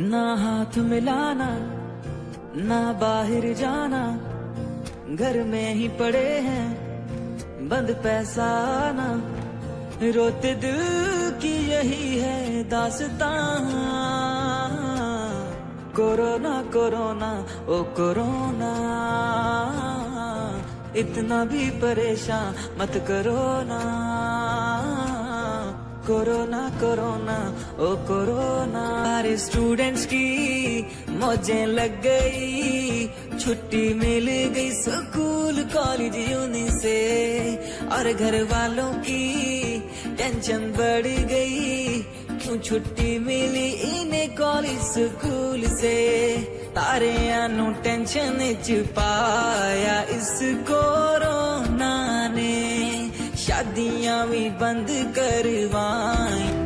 ना हाथ मिलाना, ना बाहर जाना। घर में ही पड़े हैं, बंद पैसा आना। रोते दिल की यही है दास्तां। कोरोना कोरोना, ओ कोरोना। इतना भी परेशान मत करो ना। कोरोना कोरोना, ओ कोरोना। सारे स्टूडेंट्स की मौजें लग गई। छुट्टी मिल गई स्कूल कॉलेज यूनि से। और घर वालों की टेंशन बढ़ गई। क्यों छुट्टी मिली इन्हें कॉलेज स्कूल से? तारे टेंशन च पाया इस कोरोना ने शादियाँ भी बंद करवाएँ।